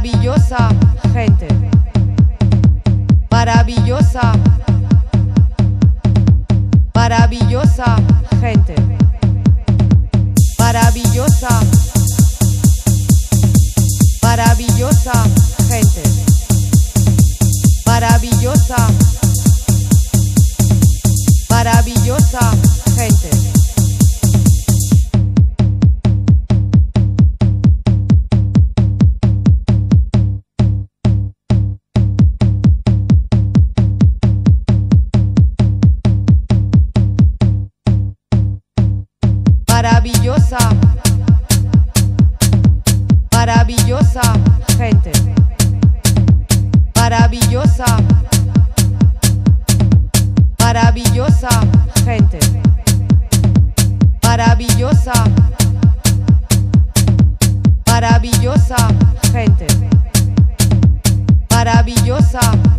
maravillosa gente, maravillosa, maravillosa gente, maravillosa, maravillosa gente, maravillosa, maravillosa. Maravillosa. Maravillosa gente. Maravillosa. Maravillosa gente. Maravillosa. Maravillosa gente. Maravillosa.